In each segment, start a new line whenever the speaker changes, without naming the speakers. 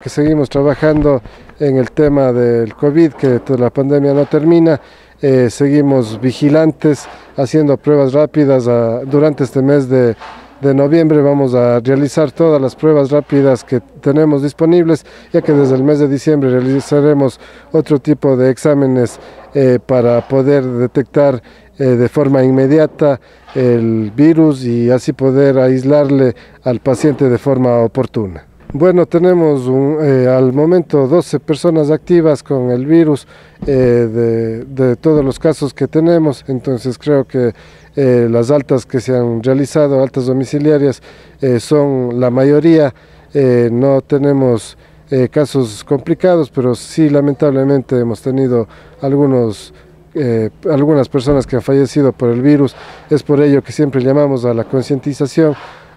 Que seguimos trabajando en el tema del COVID, que la pandemia no termina. Eh, seguimos vigilantes, haciendo pruebas rápidas ah, durante este mes de, noviembre. Vamos a realizar todas las pruebas rápidas que tenemos disponibles, ya que desde el mes de diciembre realizaremos otro tipo de exámenes eh, para poder detectar eh, de forma inmediata el virus y así poder aislarle al paciente de forma oportuna. Bueno, tenemos eh, al momento 12 personas activas con el virus eh, de, todos los casos que tenemos, entonces creo que eh, las altas que se han realizado, altas domiciliarias, son la mayoría, no tenemos casos complicados, pero sí lamentablemente hemos tenido algunos algunas personas que han fallecido por el virus, es por ello que siempre llamamos a la concientización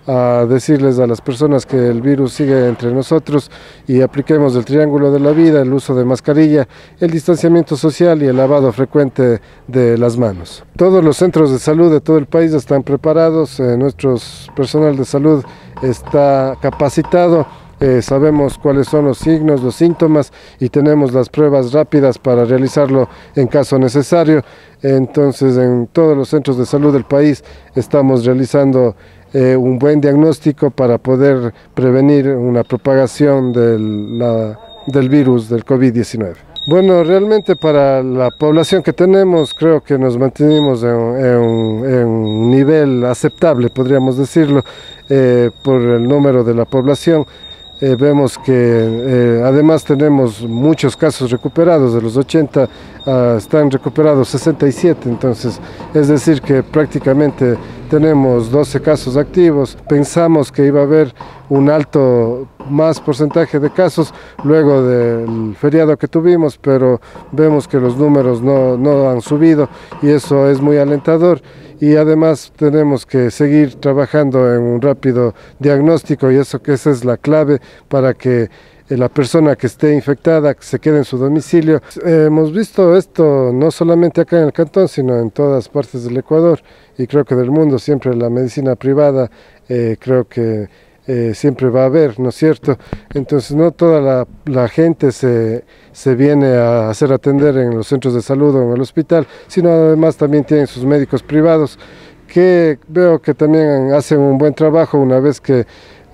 a decirles a las personas que el virus sigue entre nosotros y apliquemos el triángulo de la vida, el uso de mascarilla, el distanciamiento social y el lavado frecuente de las manos. Todos los centros de salud de todo el país están preparados, eh, nuestro personal de salud está capacitado, eh, sabemos cuáles son los signos, los síntomas y tenemos las pruebas rápidas para realizarlo en caso necesario. Entonces en todos los centros de salud del país estamos realizando eh, un buen diagnóstico para poder prevenir una propagación del, virus del COVID-19. Bueno, realmente para la población que tenemos creo que nos mantenemos en, un nivel aceptable, podríamos decirlo, eh, por el número de la población. Eh, vemos que eh, además tenemos muchos casos recuperados, de los 80 ah, están recuperados 67, entonces es decir que prácticamente tenemos 12 casos activos, pensamos que iba a haber un alto más porcentaje de casos luego del feriado que tuvimos, pero vemos que los números no, no han subido y eso es muy alentador y además tenemos que seguir trabajando en un rápido diagnóstico y eso que esa es la clave para que eh, la persona que esté infectada se quede en su domicilio. hemos visto esto no solamente acá en el cantón, sino en todas partes del Ecuador y creo que del mundo, siempre la medicina privada, eh, creo que eh, siempre va a haber, ¿no es cierto? Entonces no toda la, gente se, se, viene a hacer atender en los centros de salud o en el hospital, sino además también tienen sus médicos privados que veo que también hacen un buen trabajo una vez que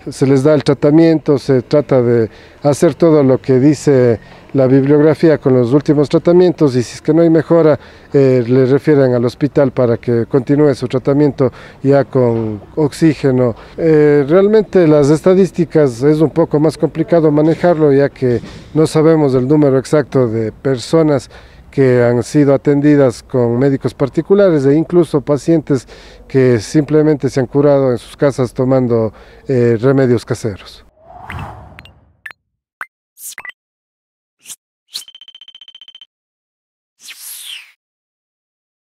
se les da el tratamiento, se trata de hacer todo lo que dice la bibliografía con los últimos tratamientos y si es que no hay mejora, eh, le refieren al hospital para que continúe su tratamiento ya con oxígeno. Eh, realmente las estadísticas es un poco más complicado manejarlo ya que no sabemos el número exacto de personas que han sido atendidas con médicos particulares e incluso pacientes que simplemente se han curado en sus casas tomando eh, remedios caseros.